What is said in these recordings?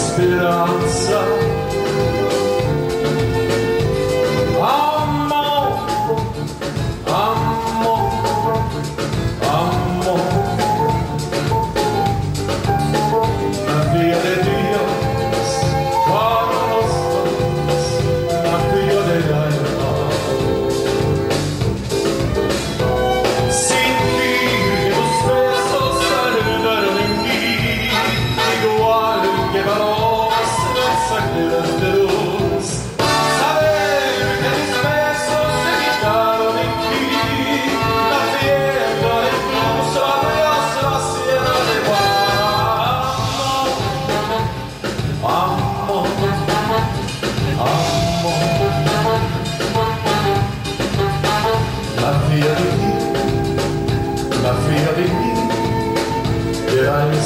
speranza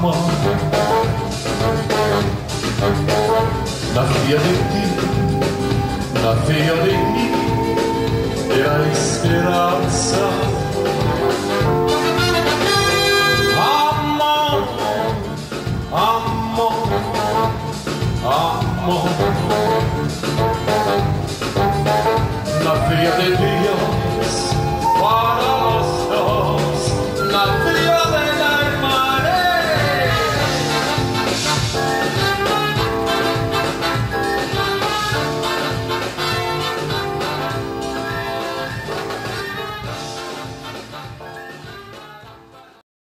mamma la figlia di Dio la figlia di Dio e la speranza. Ammo ammo ammo. La figlia del Dio